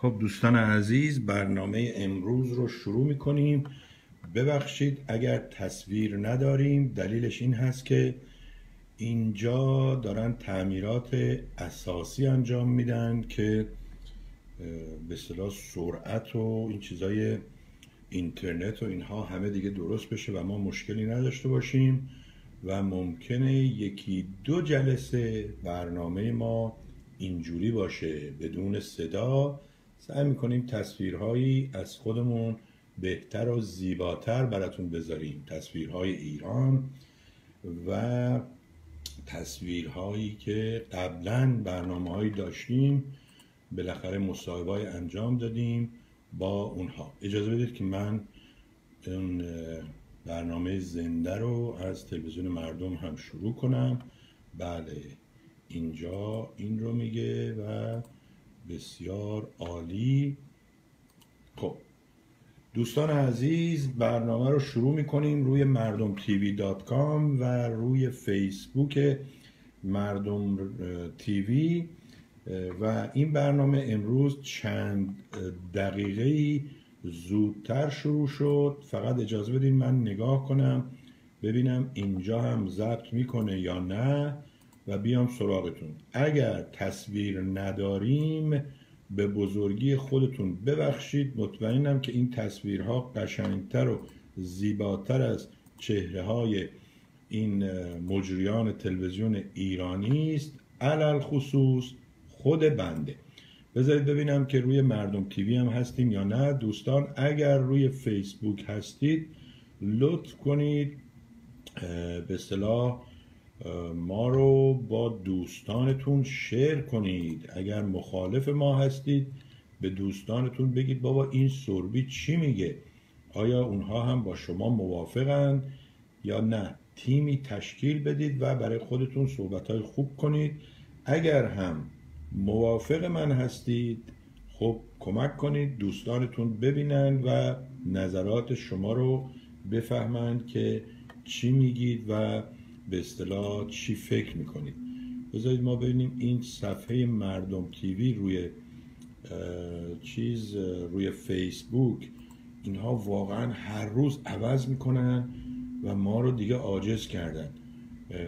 خب دوستان عزیز برنامه امروز رو شروع می‌کنیم. ببخشید اگر تصویر نداریم دلیلش این هست که اینجا دارن تعمیرات اساسی انجام میدن که به اصطلاح سرعت و این چیزای اینترنت و اینها همه دیگه درست بشه و ما مشکلی نداشته باشیم و ممکنه یکی دو جلسه برنامه ما اینجوری باشه بدون صدا. سعی می‌کنیم تصویرهایی از خودمون بهتر و زیباتر براتون بذاریم. تصویرهای ایران و تصویرهایی که قبلا برنامه هایی داشتیم بالاخره مصاحبه انجام دادیم با اونها. اجازه بدید که من اون برنامه زنده رو از تلویزیون مردم هم شروع کنم. بله اینجا این رو میگه و بسیار عالی. خب دوستان عزیز برنامه رو شروع می‌کنیم روی مردم تیوی دات کام و روی فیسبوک مردم تیوی. و این برنامه امروز چند دقیقه زودتر شروع شد. فقط اجازه بدین من نگاه کنم ببینم اینجا هم ضبط می‌کنه یا نه. و بیام سراغتون. اگر تصویر نداریم به بزرگی خودتون ببخشید. مطمئنم که این تصویرها قشنگتر و زیباتر از چهره های این مجریان تلویزیون ایرانی است. علل خصوص خود بنده. بذارید ببینم که روی مردم تیوی هم هستیم یا نه. دوستان اگر روی فیسبوک هستید لطف کنید. به اصطلاح ما رو با دوستانتون شیر کنید. اگر مخالف ما هستید به دوستانتون بگید بابا این سربی چی میگه؟ آیا اونها هم با شما موافقند یا نه؟ تیمی تشکیل بدید و برای خودتون صحبت های خوب کنید. اگر هم موافق من هستید خب کمک کنید دوستانتون ببینند و نظرات شما رو بفهمند که چی میگید و به اصطلاح چی فکر می‌کنید بذارید ما ببینیم این صفحه مردم تیوی روی چیز روی فیسبوک اینها واقعا هر روز عوض می‌کنن و ما رو دیگه عاجز کردن.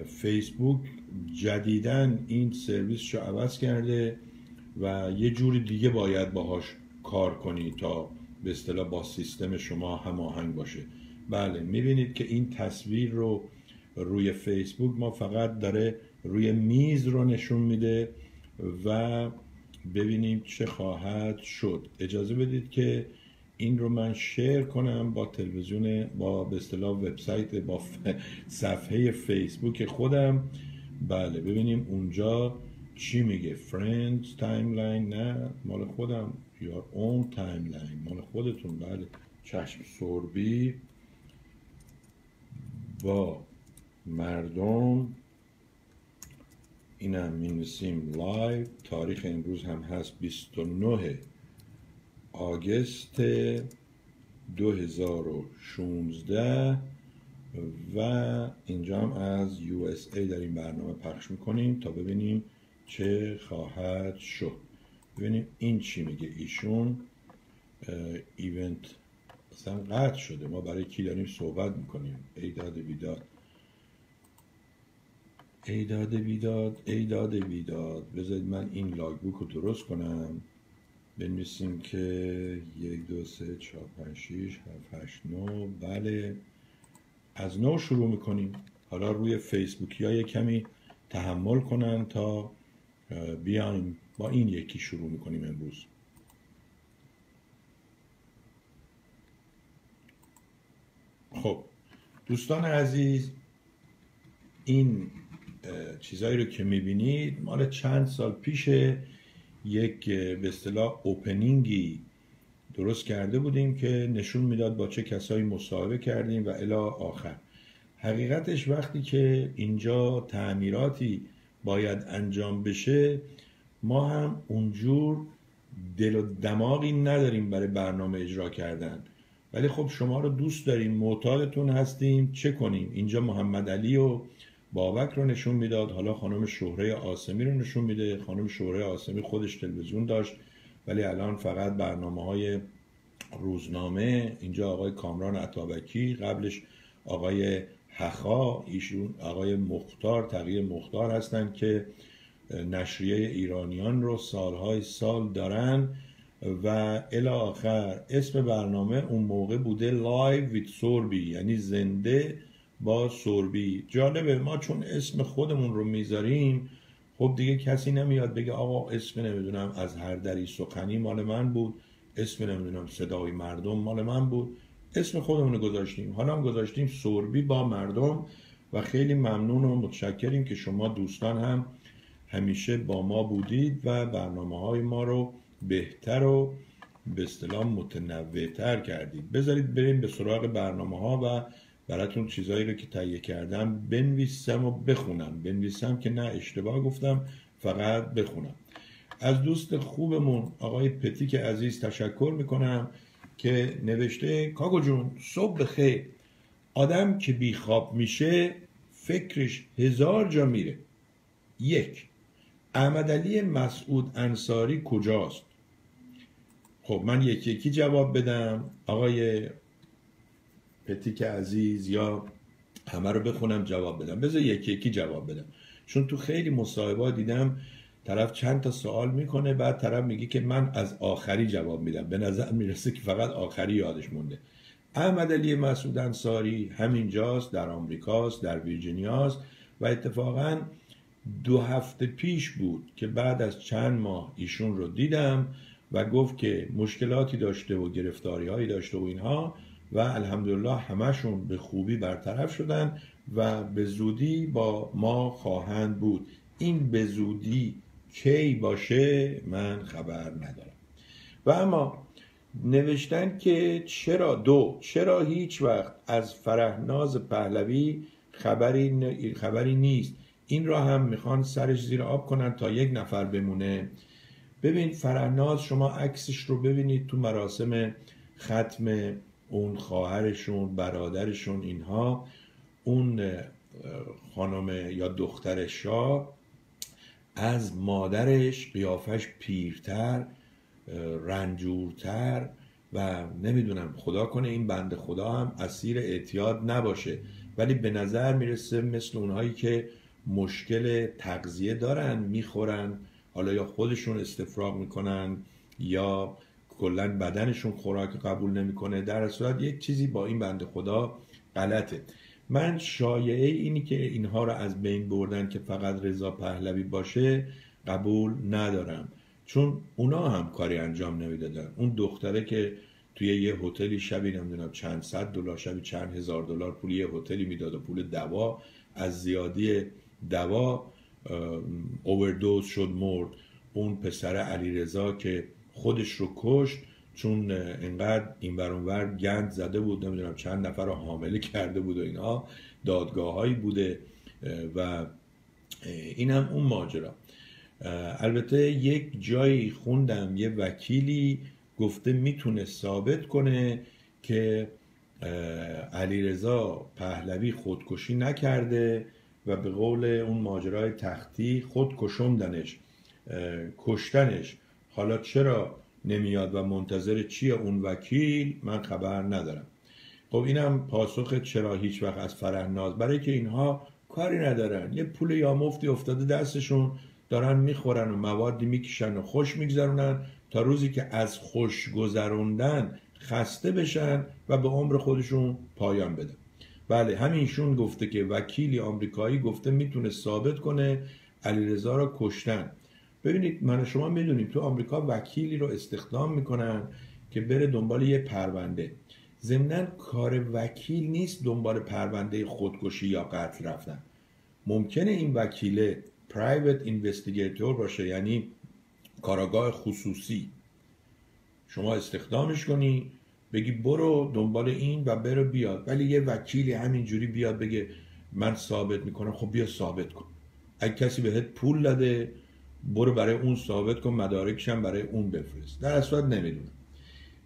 فیسبوک جدیدن این سرویس رو عوض کرده و یه جوری دیگه باید باهاش کار کنی تا به اصطلاح با سیستم شما هماهنگ باشه. بله می‌بینید که این تصویر رو روی فیسبوک ما فقط داره روی میز رو نشون میده و ببینیم چه خواهد شد. اجازه بدید که این رو من شیر کنم با تلویزیون با به اصطلاح وبسایت با صفحه فیسبوک خودم. بله ببینیم اونجا چی میگه. friends timeline نه مال خودم. یا اون تایملاین مال خودتون. بله چشم سربی با مردم اینم می نویسیم live. تاریخ امروز هم هست 29 August 2016 و اینجا هم از USA در این برنامه پخش می‌کنیم تا ببینیم چه خواهد شد. ببینیم این چی میگه ایشون. ایونت اصلا قطع شده. ما برای کی داریم صحبت می‌کنیم؟ ایداد بیداد ایداد بیداد ایداد بیداد بذارید من این لاگ بوک رو درست کنم. بنویسیم که یک دو سه چهار پنج شیش هفت هشت نو بله. از نو شروع می‌کنیم. حالا روی فیسبوکی های کمی تحمل کنن تا بیایم با این یکی شروع می‌کنیم امروز. خب دوستان عزیز این چیزایی رو که می‌بینید مال چند سال پیش یک به اصطلاح اوپنینگی درست کرده بودیم که نشون می‌داد با چه کسایی مصاحبه کردیم و الا آخر. حقیقتش وقتی که اینجا تعمیراتی باید انجام بشه ما هم اونجور دل و دماغی نداریم برای برنامه اجرا کردن. ولی خب شما رو دوست داریم معتادتون هستیم چه کنیم؟ اینجا محمد علی و بابک رو نشون می‌داد. حالا خانم شهره آسمی رو نشون میده. خانم شهره آسمی خودش تلویزیون داشت ولی الان فقط برنامه های روزنامه اینجا آقای کامران عطابکی قبلش آقای حخا ایشون آقای مختار تغییر مختار هستند که نشریه ایرانیان رو سالهای سال دارن و الاخر اسم برنامه اون موقع بوده Live with Sorbi یعنی زنده با سربی جالبه ما چون اسم خودمون رو می‌ذاریم خب دیگه کسی نمیاد بگه آقا اسم نمی‌دونم از هر دری سخنی مال من بود اسم نمی‌دونم صدای مردم مال من بود. اسم خودمون رو گذاشتیم. حالا هم گذاشتیم سوربی با مردم و خیلی ممنون و متشکریم که شما دوستان هم همیشه با ما بودید و برنامه های ما رو بهتر و به اصطلاح متنوعتر کردید. بذارید بریم به سراغ برنامه ها و براتون چیزایی رو که تهیه کردم بنویسم و بخونم. بنویسم که نه اشتباه گفتم فقط بخونم. از دوست خوبمون آقای پتیک عزیز تشکر می‌کنم که نوشته کاگو جون صبح بخیر. آدم که بیخواب میشه فکرش هزار جا میره. یک احمد علی مسعود انصاری کجاست؟ خب من یکی یکی جواب بدم. آقای پتیک عزیز یا همه رو بخونم جواب بدم. بذار یکی یکی جواب بدم. چون تو خیلی مصاحبه دیدم طرف چند تا سوال می‌کنه بعد طرف میگه که من از آخری جواب میدم. به نظر می‌رسه که فقط آخری یادش مونده. احمد علی مسعود انصاری همینجاست در آمریکاست در ویرجینیاست و اتفاقا دو هفته پیش بود که بعد از چند ماه ایشون رو دیدم و گفت که مشکلاتی داشته و گرفتاری هایی داشته و اینها. و الحمدلله همشون به خوبی برطرف شدن و به زودی با ما خواهند بود. این به زودی کی باشه من خبر ندارم. و اما نوشتن که چرا دو چرا هیچ وقت از فرهناز پهلوی خبری, خبری نیست. این را هم می‌خوان سرش زیر آب کنن تا یک نفر بمونه. ببین فرهناز شما عکسش رو ببینید تو مراسم ختم اون خواهرشون برادرشون اینها. اون خانم یا دختر شاه از مادرش قیافش پیرتر رنجورتر و نمی‌دونم خدا کنه این بند خدا هم اسیر اعتیاد نباشه. ولی به نظر می‌رسه مثل اونهایی که مشکل تغذیه دارن می‌خورن. حالا یا خودشون استفراغ می‌کنن یا کلا بدنشون خوراک قبول نمی‌کنه در صورت یک چیزی با این بند خدا غلطه. من شایعه اینی که اینها رو از بین بردن که فقط رضا پهلوی باشه قبول ندارم. چون اونا هم کاری انجام نمی‌دادن. اون دختره که توی یه هتلی شبی نمی‌دونم چند صد دلار شبی چند هزار دلار پول یه هتلی می‌داد و پول دوا از زیادی دوا اووردوز شد مرد. اون پسر علیرضا که خودش رو کشت چون اینقدر این برانور گند زده بود نمی‌دونم چند نفر رو حامله کرده بود و اینها دادگاه هایی بوده و این هم اون ماجرا. البته یک جایی خوندم یه وکیلی گفته می‌تونه ثابت کنه که علیرضا پهلوی خودکشی نکرده و به قول اون ماجرای تختی خود کشندنش کشتنش. حالا چرا نمیاد و منتظر چیه اون وکیل من خبر ندارم. خب اینم پاسخ چرا هیچ وقت از فرهناز برای که اینها کاری ندارن. یه پول یا مفتی افتاده دستشون دارن می‌خورن و موادی می‌کشن و خوش میگذرونن تا روزی که از خوش گذروندن خسته بشن و به عمر خودشون پایان بدن. بله همینشون گفته که وکیلی آمریکایی گفته می‌تونه ثابت کنه علیرضا را کشتن. ببینید من شما می‌دونیم تو آمریکا وکیلی رو استخدام می‌کنن که بره دنبال یه پرونده. ضمنا کار وکیل نیست دنبال پرونده خودکشی یا قتل رفتن. ممکنه این وکیله پرایوت اینوستیگیتور باشه یعنی کاراگاه خصوصی. شما استخدامش کنی بگی برو دنبال این و برو بیاد. ولی یه وکیلی همینجوری بیاد بگه من ثابت می‌کنم خب بیا ثابت کن. اگه کسی بهت پول داده برو برای اون ثابت کن مدارکشم برای اون بفرست. در اصل نمی‌دونم.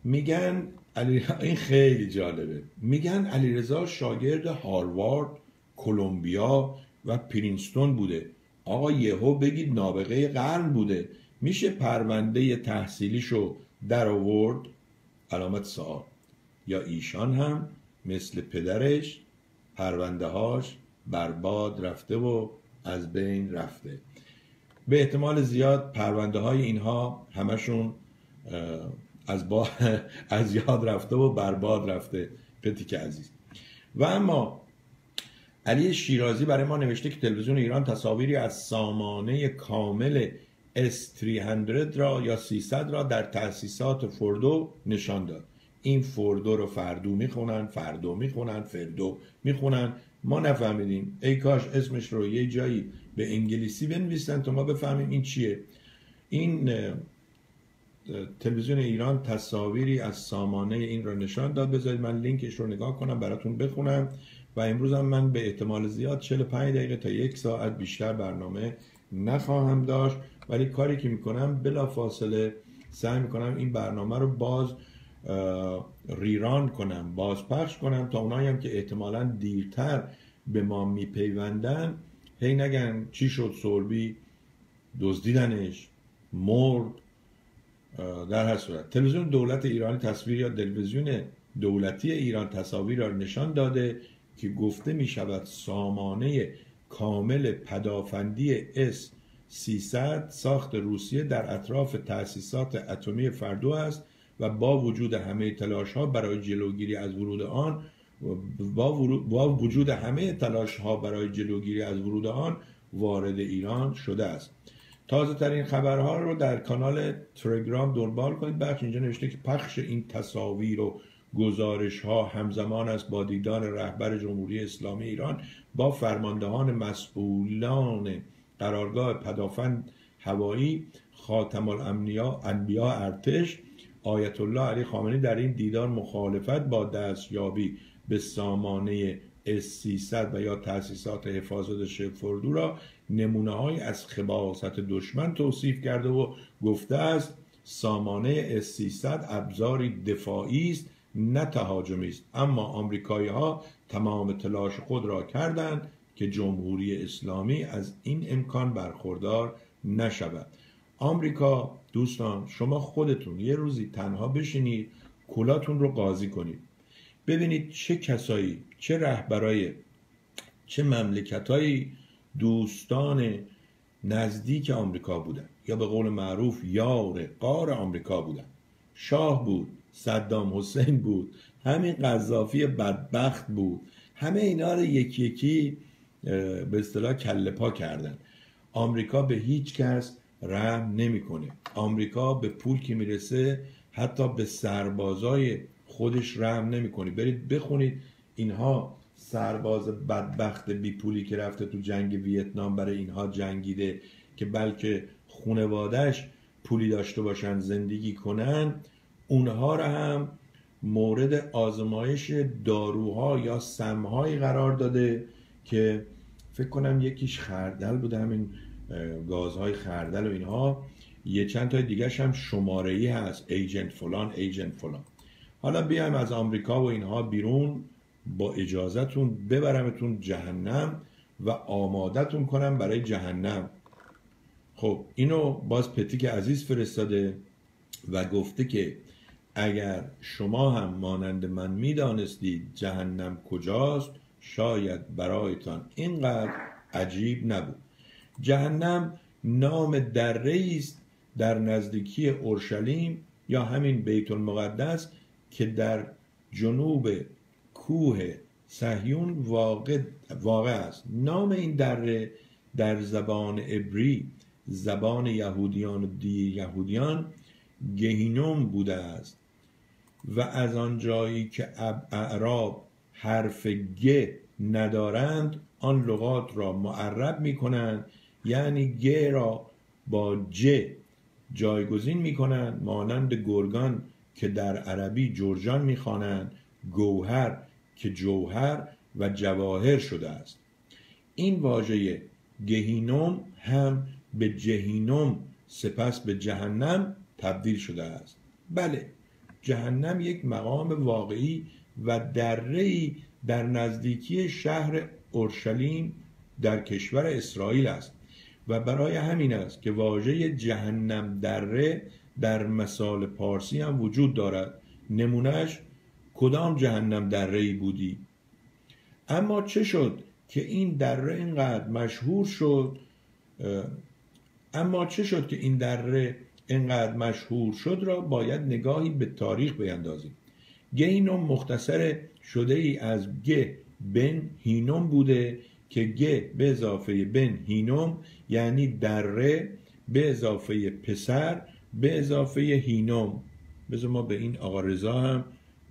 میگن علی... این خیلی جالبه. میگن علیرضا شاگرد هاروارد کلمبیا و پرینستون بوده. آقا یهو بگید نابغه قرن بوده. میشه پرونده تحصیلیشو در آورد؟ علامت سوال یا ایشان هم مثل پدرش پرونده هاش برباد رفته و از بین رفته. به احتمال زیاد پرونده های اینها همشون از, با... از یاد رفته و برباد رفته پتیک عزیز. و اما علی شیرازی برای ما نوشته که تلویزیون ایران تصاویری از سامانه کامل S300 را یا 300 را در تأسیسات فردو نشان داد. این فردو رو فردو می‌خونن فردو می‌خونن فردو می‌خونن. ما نفهمیدیم. ای کاش اسمش رو یه جایی به انگلیسی بنویسن تا ما بفهمیم این چیه. این تلویزیون ایران تصاویری از سامانه این رو نشان داد. بذارید من لینکش رو نگاه کنم براتون بخونم. و امروز هم من به احتمال زیاد 45 دقیقه تا یک ساعت بیشتر برنامه نخواهم داشت. ولی کاری که می‌کنم بلا فاصله سعی می‌کنم این برنامه رو باز ریران کنم باز پخش کنم تا اونایی هم که احتمالا دیرتر به ما میپیوندن. هی نگن چی شد سوربی دزدیدنش مرد. در هر صورت. تلویزیون دولت ایران تصویر یا تلویزیون دولتی ایران تصاویر را نشان داده که گفته می شود سامانه کامل پدافندی اس 300 ساخت روسیه در اطراف تأسیسات اتمی فردو است. و با وجود همه تلاش ها برای جلوگیری از ورود آن با, وجود همه تلاش ها برای جلوگیری از ورود آن وارد ایران شده است. تازه ترین خبرها رو در کانال تلگرام دنبال کنید. بخش اینجا نوشته که پخش این تصاویر و گزارش ها همزمان است با دیدار رهبر جمهوری اسلامی ایران با فرماندهان مسئولان قرارگاه پدافند هوایی خاتم الانبیا انبیا ارتش آیت الله علی خامنه‌ای در این دیدار مخالفت با دستیابی به سامانه S300 و یا تأسیسات حفاظت شفردو را نمونه های از خباست دشمن توصیف کرده و گفته است سامانه S300 ابزاری دفاعی است نه تهاجمی است. اما آمریکایی ها تمام تلاش خود را کردند که جمهوری اسلامی از این امکان برخوردار نشود. آمریکا دوستان شما خودتون یه روزی تنها بشینید کلاتون رو قاضی کنید. ببینید چه کسایی چه رهبرای چه مملکتایی دوستان نزدیک آمریکا بودن. یا به قول معروف یار قار آمریکا بودن. شاه بود صدام حسین بود همین قذافی بدبخت بود. همه اینا رو یکی یکی به اصطلاح کله پا کردن. آمریکا به هیچ کس رحم نمی‌کنه. آمریکا به پول که می‌رسه حتی به سربازای خودش رحم نمی‌کنه. برید بخونید اینها سرباز بدبخت بی پولی که رفته تو جنگ ویتنام برای اینها جنگیده که بلکه خونوادش پولی داشته باشن زندگی کنن اونها را هم مورد آزمایش داروها یا سمهایی قرار داده که فکر کنم یکیش خردل بوده همین گازهای خردل و اینها. یه چند تا دیگه هم شماره ای هست. ایجنت فلان ایجنت فلان. حالا بیایم از آمریکا و اینها بیرون. با اجازهتون ببرمتون جهنم و آمادتون کنم برای جهنم. خب اینو باز پتیک عزیز فرستاده و گفته که اگر شما هم مانند من می‌دانستید جهنم کجاست شاید برایتان اینقدر عجیب نبود. جهنم نام دره است در نزدیکی اورشلیم یا همین بیت المقدس که در جنوب کوه صهیون واقع, واقع است. نام این دره در زبان عبری زبان یهودیان و دی یهودیان گهینوم بوده است. و از آن جایی که اعراب حرف گ ندارند آن لغات را معرب می کنند یعنی گ را با ج جایگزین می کنند مانند گرگان که در عربی جرجان می‌خوانند گوهر که جوهر و جواهر شده است. این واژه گهینوم هم به جهینوم سپس به جهنم تبدیل شده است. بله جهنم یک مقام واقعی و دره‌ای در نزدیکی شهر اورشلیم در کشور اسرائیل است. و برای همین است که واژه جهنم دره در مثال پارسی هم وجود دارد. نمونهش کدام جهنم دره ای بودی؟ اما چه شد که این دره اینقدر مشهور شد؟ اما چه شد که این دره اینقدر مشهور شد را باید نگاهی به تاریخ بیندازیم گینوم مختصر شده ای از گه بن هینوم بوده که گه به اضافه بن هینوم یعنی دره به اضافه پسر به اضافه هینوم. بذار ما به این آقا رضا هم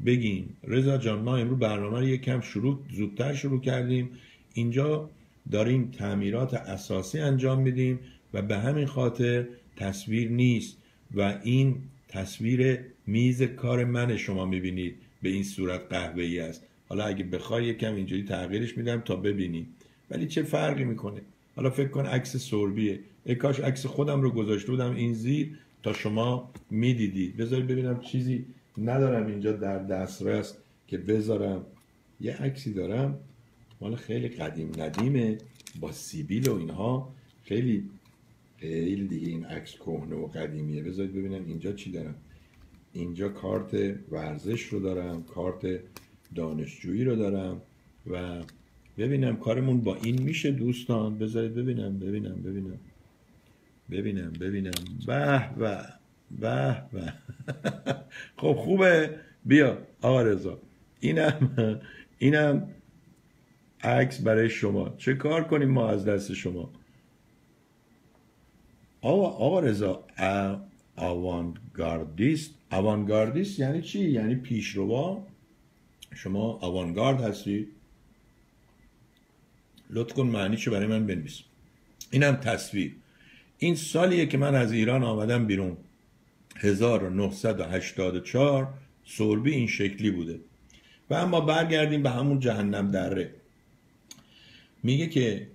بگیم. رضا جان ما امروز برنامه رو یکم شروع زودتر شروع کردیم. اینجا داریم تعمیرات اساسی انجام میدیم و به همین خاطر تصویر نیست و این تصویر میز کار من شما می‌بینید. به این صورت قهوه ای است. حالا اگه بخوای یکم اینجوری تغییرش میدم تا ببینید ولی چه فرقی می‌کنه؟ حالا فکر کن عکس سربیه. ای کاش عکس خودم رو گذاشته بودم این زیر تا شما می‌دیدید بذارید ببینم چیزی ندارم اینجا در دسترس که بذارم. یه عکسی دارم. مال خیلی قدیم ندیمه. با سیبیل و اینها. خیلی خیلی دیگه این عکس کهنه و قدیمیه. بذارید ببینم اینجا چی دارم. اینجا کارت ورزش رو دارم. کارت دانشجویی رو دارم. و ببینم کارمون با این میشه دوستان. بذارید ببینم ببینم ببینم. ببینم ببینم. به به به به. خب خوبه. بیا آقا رضا. اینم اینم عکس برای شما. چه کار کنیم ما از دست شما؟ آقا آقا رضا آوانگاردیست. آوانگاردیست یعنی چی؟ یعنی پیشروا. شما آوانگارد هستی لطف کن معنیشو برای من بنویس. اینم تصویر. این سالیه که من از ایران آمدم بیرون. 1984 سوربی این شکلی بوده. و اما برگردیم به همون جهنم دره. میگه که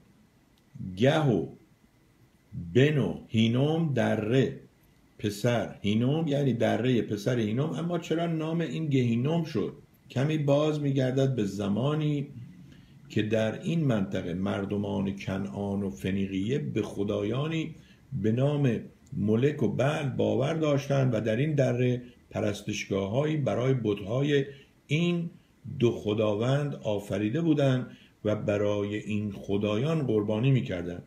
گه و بن و هینوم دره. پسر. هینوم یعنی دره پسر هینوم. اما چرا نام این گهینوم شد؟ کمی باز میگردد به زمانی که در این منطقه مردمان کنعان و فنیقیه به خدایانی به نام ملک و بعل باور داشتند و در این دره پرستشگاه برای بودهای این دو خداوند آفریده بودند و برای این خدایان قربانی می‌کردند.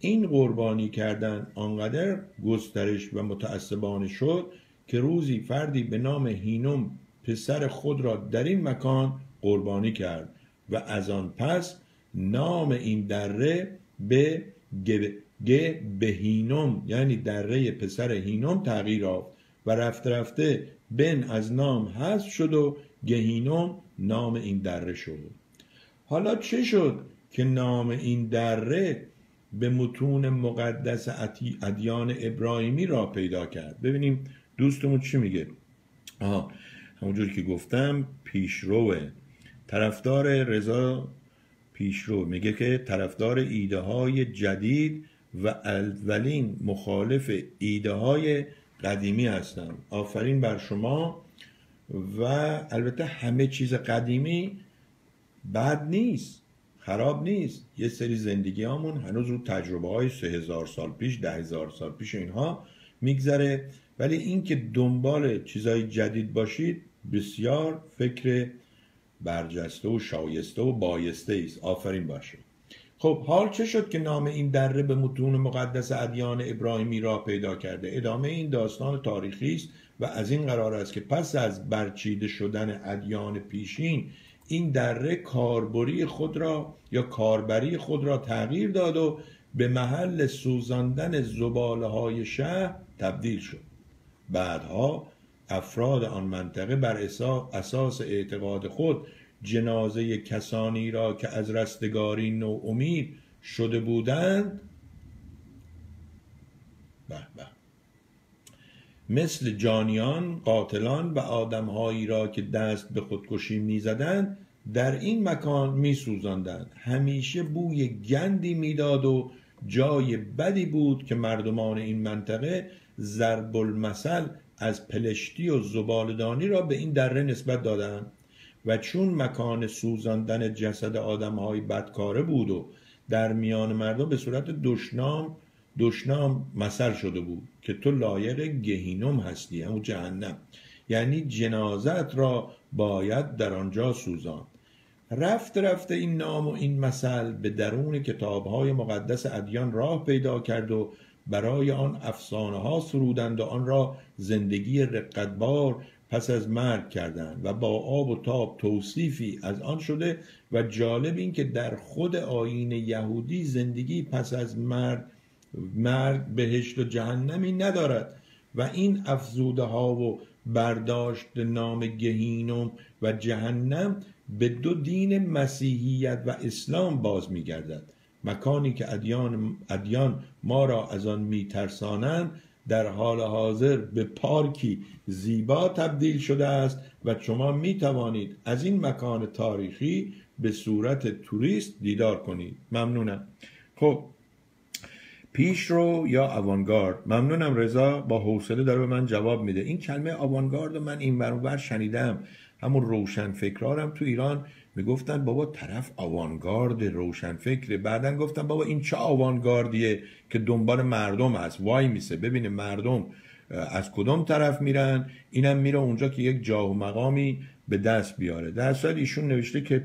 این قربانی کردن آنقدر گسترش و متعصبانه شد که روزی فردی به نام هینوم پسر خود را در این مکان قربانی کرد. و از آن پس نام این دره به گ هینوم یعنی دره پسر هینوم تغییر یافت و رفته رفته بن از نام حذف شد و گهینوم نام این دره شد. حالا چه شد که نام این دره به متون مقدس ادیان ابراهیمی را پیدا کرد؟ ببینیم دوستمون چی میگه. آها همونجور که گفتم پیشروه. طرفدار رضا پیشرو. میگه که طرفدار ایده های جدید و اولین مخالف ایده های قدیمی هستم آفرین بر شما. و البته همه چیز قدیمی بد نیست خراب نیست. یه سری زندگی همون هنوز رو تجربه های سه هزار سال پیش ده هزار سال پیش اینها میگذره. ولی اینکه دنبال چیزهای جدید باشید بسیار فکر برجسته و شایسته و بایسته است. آفرین باشه خب حال چه شد که نام این دره به متون مقدس ادیان ابراهیمی را پیدا کرده؟ ادامه این داستان تاریخی است و از این قرار است که پس از برچیده شدن ادیان پیشین این دره کاربری خود را یا کاربری خود را تغییر داد و به محل سوزاندن زباله های شهر تبدیل شد. بعدها افراد آن منطقه بر اساس اعتقاد خود جنازه کسانی را که از رستگاری نو امید شده بودند به به. مثل جانیان قاتلان و آدمهایی را که دست به خودکشی می‌زدند در این مکان میسوزاندند. همیشه بوی گندی می‌داد و جای بدی بود که مردمان این منطقه ضرب المثل از پلشتی و زبالدانی را به این دره نسبت دادند و چون مکان سوزاندن جسد آدمهای بدکاره بود و در میان مردم به صورت دشنام دشنام مثل شده بود که تو لایق گهینم هستی همون جهنم. یعنی جنازت را باید در آنجا سوزان. رفت رفته این نام و این مثل به درون کتابهای مقدس ادیان راه پیدا کرد و برای آن افسانه ها سرودند و آن را زندگی رقتبار پس از مرگ کردند و با آب و تاب توصیفی از آن شده و جالب این که در خود آین یهودی زندگی پس از مرگ مرگ بهشت و جهنمی ندارد و این افزوده ها و برداشت نام گهینم و جهنم به دو دین مسیحیت و اسلام باز میگردد. مکانی که ادیان, ادیان ما را از آن میترسانند در حال حاضر به پارکی زیبا تبدیل شده است و شما می توانید از این مکان تاریخی به صورت توریست دیدار کنید. ممنونم. خب پیش رو یا اوانگارد ممنونم رضا با حوصله داره به من جواب میده. این کلمه آوانگارد من این برابر شنیدم. همون روشن فکرارم تو ایران. می‌گفتن بابا طرف آوانگارد روشن فکره بعدا گفتن بابا این چه آوانگاردیه که دنبال مردم هست؟ وای میسه ببینه مردم از کدام طرف میرن؟ اینم میره اونجا که یک جاه و مقامی به دست بیاره. در صورت ایشون نوشته که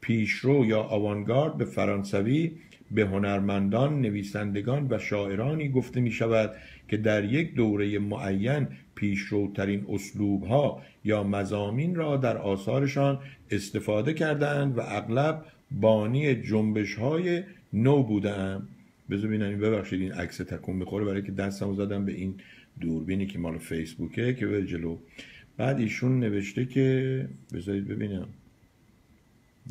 پیشرو یا آوانگارد به فرانسوی به هنرمندان، نویسندگان و شاعرانی گفته می شود که در یک دوره معین پیشروترین اسلوب ها یا مزامین را در آثارشان استفاده کردند و اغلب بانی جنبش های نو بودند بذار ببینم ببخشید این عکس تکون بخوره برای که دستمو زدم به این دوربینی که مال فیسبوکه که به جلو. بعد ایشون نوشته که بذارید ببینم.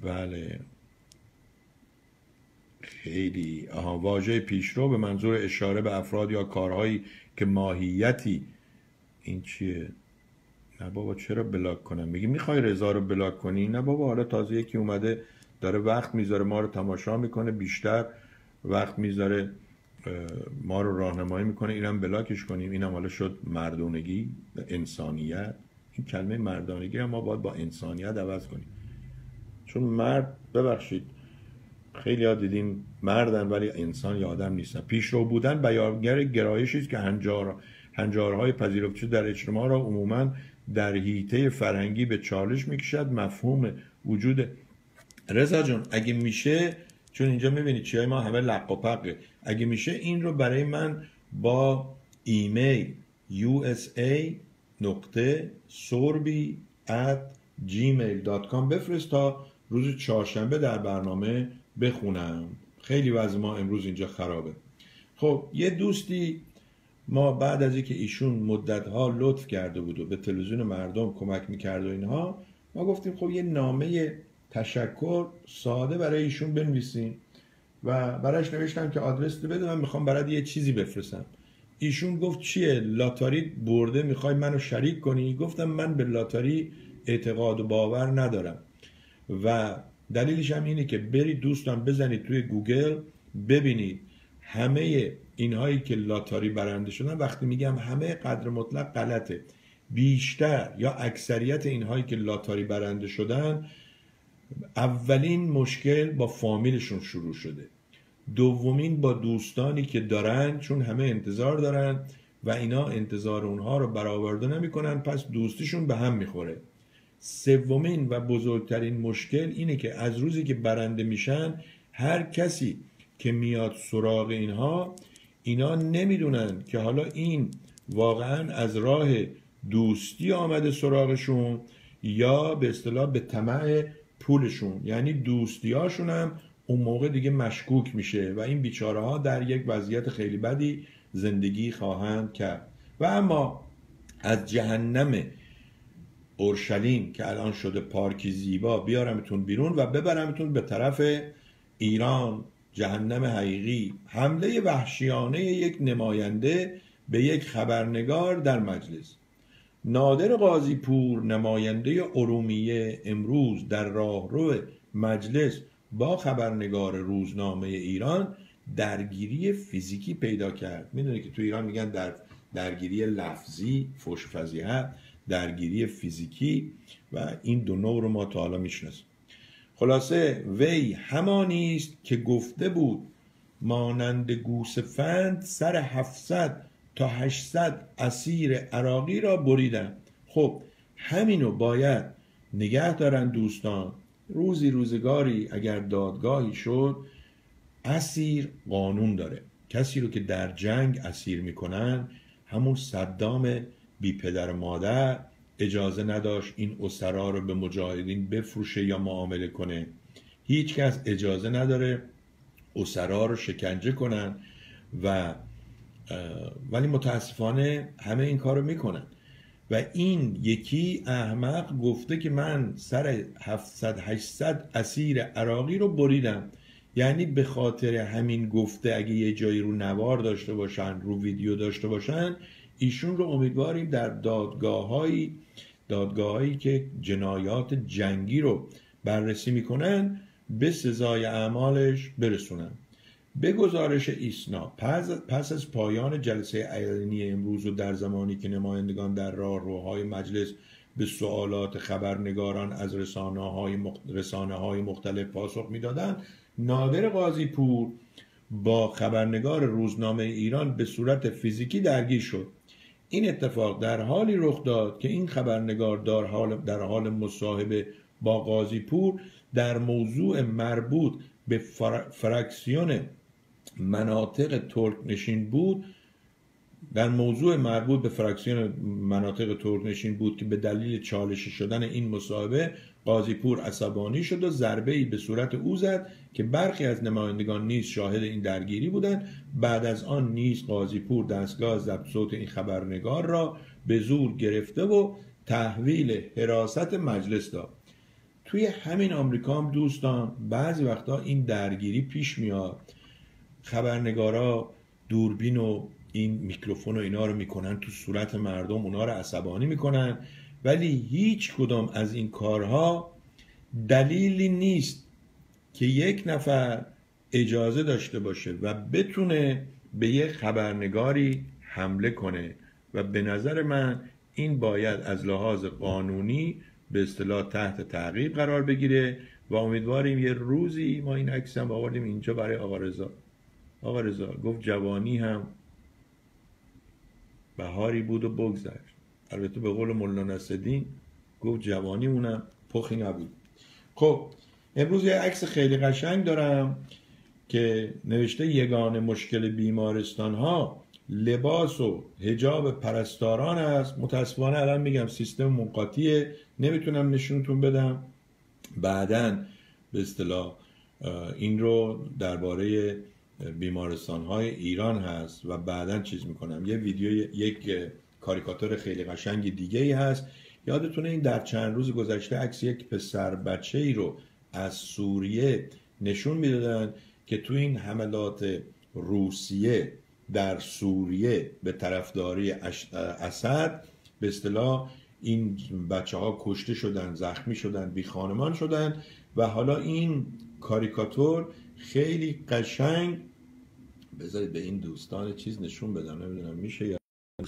بله. خیلی آها واژه پیشرو به منظور اشاره به افراد یا کارهایی که ماهیتی. این چیه؟ نه بابا چرا بلاک کنم؟ میگی می‌خوای رضا رو بلاک کنی؟ نه بابا حالا تازه یکی اومده داره وقت می‌ذاره ما رو تماشا می‌کنه بیشتر وقت می‌ذاره ما رو راهنمایی می‌کنه. اینم بلاکش کنیم. اینم حالا شد مردونگی انسانیت. این کلمه مردانگی هم ما باید با انسانیت عوض کنیم. چون مرد ببخشید خیلی ها دیدیم مردن ولی انسان یا آدم نیستن. پیشرو بودن بیانگر گرایشی است که هنجار هنجارهای پذیرفته در اجتماع را عموما در هیته فرهنگی به چالش می‌کشد. مفهوم وجود رضا جان اگه میشه چون اینجا می‌بینید چیهای ما همه لق و پقه اگه میشه این رو برای من با ایمیل usa نقطه سوربی at gmail.com بفرست تا روز چهارشنبه در برنامه بخونم. خیلی وضع ما امروز اینجا خرابه. خب یه دوستی ما بعد از اینکه ایشون مدتها لطف کرده بود و به تلویزیون مردم کمک می‌کرد و اینها ما گفتیم خب یه نامه تشکر ساده برای ایشون بنویسیم و برایش نوشتم که آدرس بده من می‌خوام برات یه چیزی بفرستم. ایشون گفت چیه؟ لاتاری برده می‌خوای منو شریک کنی؟ گفتم من به لاتاری اعتقاد و باور ندارم. و دلیلش هم اینه که برید دوستان بزنید توی گوگل ببینید همه اینهایی که لاتاری برنده شدن. وقتی میگم همه قدر مطلق غلطه. بیشتر یا اکثریت اینهایی که لاتاری برنده شدن اولین مشکل با فامیلشون شروع شده. دومین با دوستانی که دارن چون همه انتظار دارن و اینا انتظار اونها رو برآورده نمی‌کنن پس دوستیشون به هم می‌خوره. سومین و بزرگترین مشکل اینه که از روزی که برنده میشن هر کسی که میاد سراغ اینها اینا نمی‌دونن که حالا این واقعا از راه دوستی آمده سراغشون یا به اصطلاح به طمع پولشون. یعنی دوستیاشون هم اون موقع دیگه مشکوک میشه و این بیچاره ها در یک وضعیت خیلی بدی زندگی خواهند کرد. و اما از جهنم اورشلیم که الان شده پارکی زیبا بیارمتون بیرون و ببرمتون به طرف ایران جهنم حقیقی. حمله وحشیانه یک نماینده به یک خبرنگار در مجلس. نادر قاضی پور نماینده ارومیه امروز در راهرو مجلس با خبرنگار روزنامه ایران درگیری فیزیکی پیدا کرد. می‌دونی که تو ایران میگن در درگیری لفظی فوش فضیحت. درگیری فیزیکی و این دو نوع رو ما تا حالا می‌شناسیم. خلاصه وی همانی است که گفته بود مانند گوسفند سر 700 تا 800 اسیر عراقی را بریدن خب همینو باید نگه دارن دوستان. روزی روزگاری اگر دادگاهی شد اسیر قانون داره. کسی رو که در جنگ اسیر می‌کنن همون صدام بی پدر مادر اجازه نداشت این اسرا رو به مجاهدین بفروشه یا معامله کنه. هیچ کس اجازه نداره اسرا رو شکنجه کنن و ولی متاسفانه همه این کارو می‌کنن. و این یکی احمق گفته که من سر 700 800 اسیر عراقی رو بریدم. یعنی به خاطر همین گفته اگه یه جایی رو نوار داشته باشن رو ویدیو داشته باشن ایشون رو امیدواریم در دادگاه دادگاهایی که جنایات جنگی رو بررسی می‌کنن به سزای اعمالش برسونن. به گزارش ایسنا پس از پایان جلسه علنی امروز و در زمانی که نمایندگان در راهروهای مجلس به سوالات خبرنگاران از رسانه های, رسانه های مختلف پاسخ می‌دادند نادر قاضی پور با خبرنگار روزنامه ایران به صورت فیزیکی درگیر شد. این اتفاق در حالی رخ داد که این خبرنگار در حال, در حال مصاحبه با قاضی پور در موضوع مربوط به فرکسیون مناطق ترک نشین بود در موضوع مربوط به فراکسیون مناطق ترک نشین بود که به دلیل چالشی شدن این مصاحبه قاضی پور عصبانی شد و ضربه ای به صورت او زد که برخی از نمایندگان نیز شاهد این درگیری بودند. بعد از آن نیز قاضی پور دستگاه ضبط صوت این خبرنگار را به زور گرفته و تحویل حراست مجلس داد. توی همین آمریکا هم دوستان بعضی وقتا این درگیری پیش میاد. خبرنگارا دوربین و این میکروفون و اینا رو می‌کنن تو صورت مردم اونا رو عصبانی می‌کنن. ولی هیچ کدام از این کارها دلیلی نیست که یک نفر اجازه داشته باشه و بتونه به یک خبرنگاری حمله کنه. و به نظر من این باید از لحاظ قانونی به اصطلاح تحت تعقیب قرار بگیره و امیدواریم یه روزی ما این عکس هم آوردیم اینجا برای آقا رضا. آقا رضا گفت جوانی هم بهاری بود و بگذشت. البته به قول مولانا نصرالدین گفت جوانی اونم پخی نبود. خب امروز یه عکس خیلی قشنگ دارم که نوشته یگان مشکل بیمارستان ها لباس و هجاب پرستاران است. متاسفانه الان میگم سیستم منقاطیه نمی‌تونم نشونتون بدم. بعدا به اصطلاح این رو درباره بیمارستان های ایران هست و بعدا چیز می‌کنم. یه ویدیو یک کاریکاتور خیلی قشنگ دیگه ای هست. یادتونه این در چند روز گذشته عکس یک پسر بچه ای رو از سوریه نشون می‌دادن که تو این حملات روسیه در سوریه به طرفداری اسد به اصطلاح این بچه ها کشته شدن زخمی شدن بی خانمان شدن و حالا این کاریکاتور خیلی قشنگ بذارید به این دوستان چیز نشون بدم نمی‌دونم میشه یا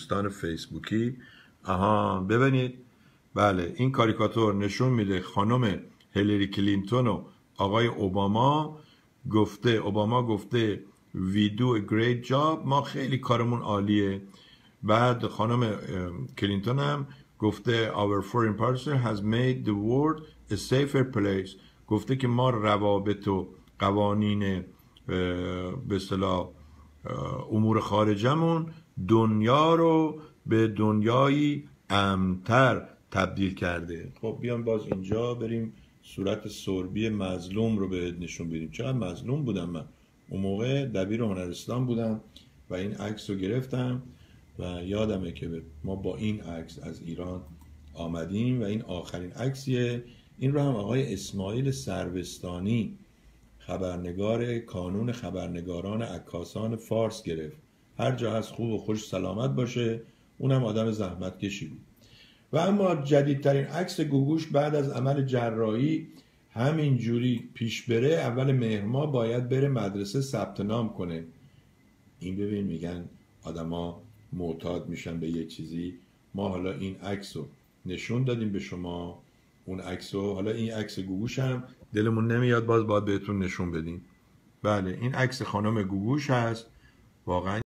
دوستان فیسبوکی. آها ببینید. بله این کاریکاتور نشون میده خانم هیلری کلینتون و آقای اوباما گفته اوباما گفته do a great job. ما خیلی کارمون عالیه. بعد خانم کلینتون هم گفته our foreign policy has made the world a safer place. گفته که ما روابط و قوانین به اصطلاح امور خارجمون دنیا رو به دنیایی امتر تبدیل کرده. خب بیام باز اینجا بریم صورت سربی مظلوم رو به نشون بدیم. چقدر مظلوم بودم من. اون موقع دبیر هنرستان بودم و این عکس رو گرفتم و یادمه که ما با این عکس از ایران آمدیم و این آخرین عکسیه. این رو هم آقای اسماعیل سروستانی خبرنگار کانون خبرنگاران عکاسان فارس گرفت. هر جا هست خوب و خوش سلامت باشه. اونم آدم زحمت کشی. بود و اما جدیدترین عکس گوگوش بعد از عمل جراحی همین جوری پیش بره اول مهر باید بره مدرسه ثبت نام کنه. این ببین میگن آدما معتاد میشن به یه چیزی. ما حالا این عکس رو نشون دادیم به شما. اون عکس حالا این عکس گوگوش هم دلمون نمیاد باز باید بهتون نشون بدیم. بله این عکس خانم گوگوش هست. واقعا